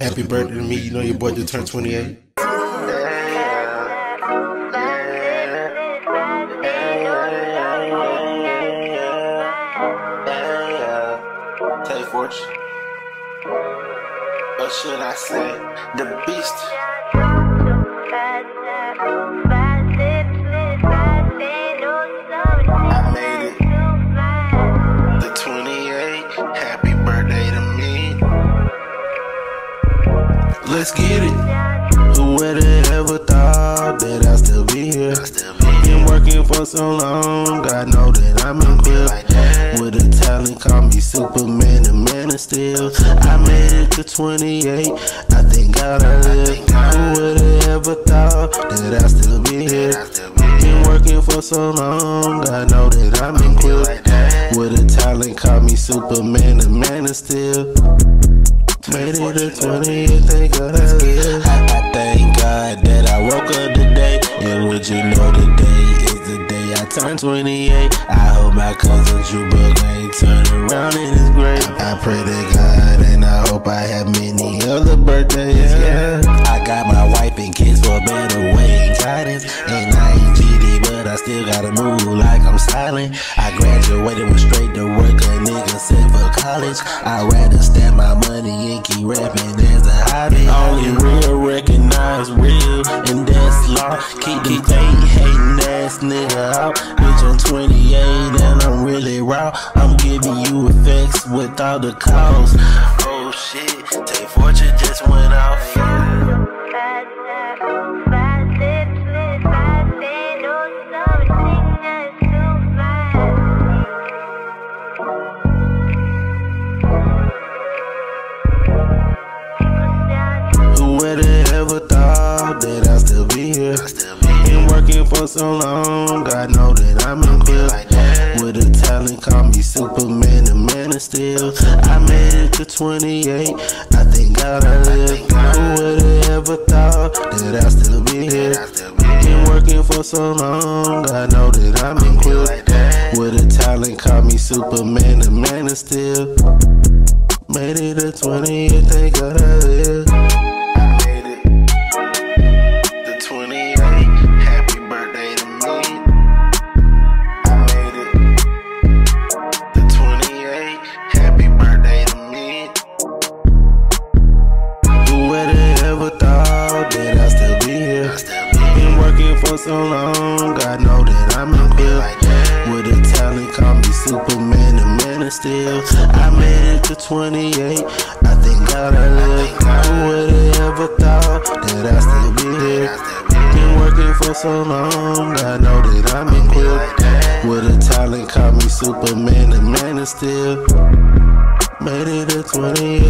Happy birthday to me. You know your boy just turned 28. Tae Fortune. What should I say? The beast. Let's get it. Who would have ever thought that I'd still be here? Been working for so long, God know that I'm equipped. With a talent, call me Superman, the man of steel. I made it to 28, I think God I live. Who would have ever thought that I'd still be here? Been working for so long, God know that I'm equipped. With a talent, call me Superman, the man of steel. Made it to 20, thank God I live. I, thank God that I woke up today. And would you know today is the day I turned 28. I hope my cousin Drew Book ain't turn around in his grave. I, pray to God and I hope I have many other birthdays. Yeah. I got my wife and kids for a better way and guidance. And I ain't GD, but I still gotta move like I'm silent. I graduated, went straight to work, college. I'd rather stand my money and keep rapping as a hobby. Only real recognize real, and that's law. Keep the fake hating ass nigga out. Bitch, I'm 28 and I'm really raw. I'm giving you effects without the cause. Oh shit, Tae Fortune just went off. That I'd still be here? Been working for so long, God know that I'm equipped. With a talent, call me Superman, the man of steel. I made it to 28, I think God I live. Who would have ever thought that I'd still be here? Been working for so long, God know that I'm equipped. With a talent, call me Superman, the man of steel. Made it to 28, thank God I for so long, God know that I'm equipped. With a talent, call me Superman, the man of steel. I made it to 28, I think God I live. Who would have ever thought that I'd still be here? Been working for so long, I know that I'm equipped. With a talent, call me Superman, the man of steel. Made it to 28,